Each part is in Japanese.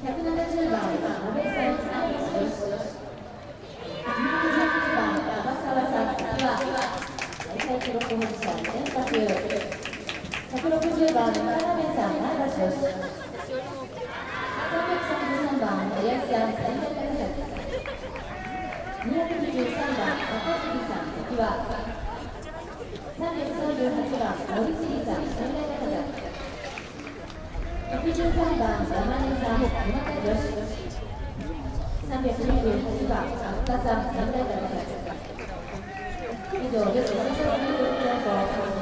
338番森尻さん仙台高崎113番山根さん。沼田女子328番秋田さん仙台高崎以上女子300メートル競争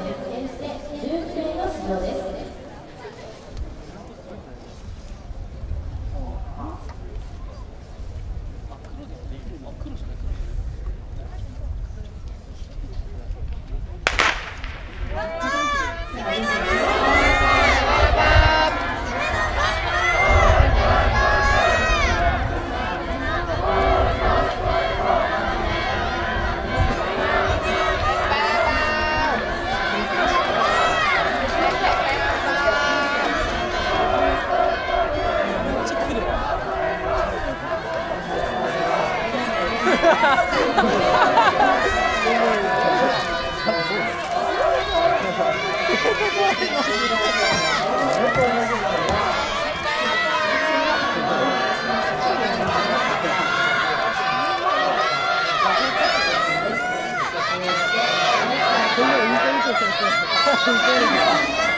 すごいな。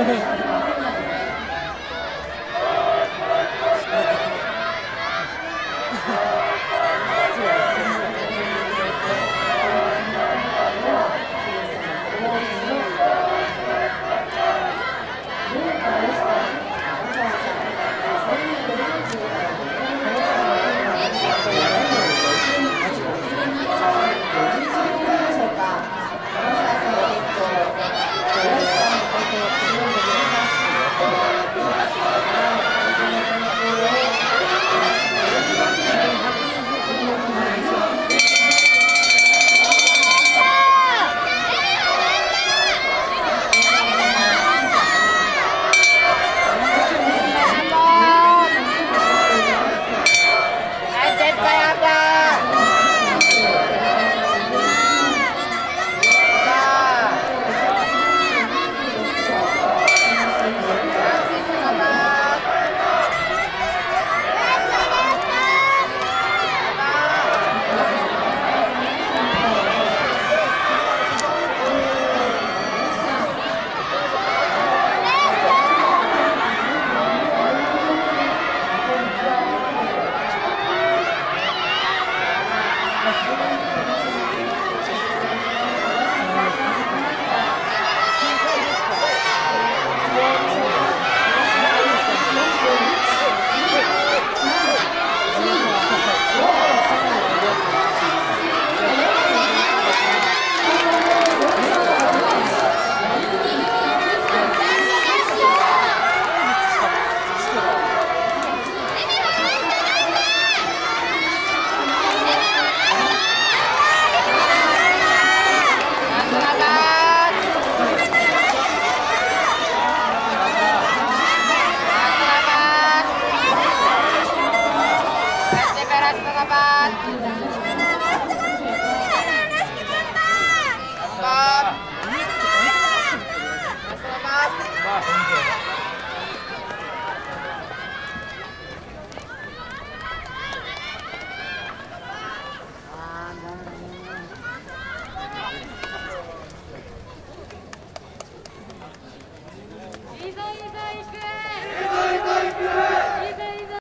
Yeah. tchau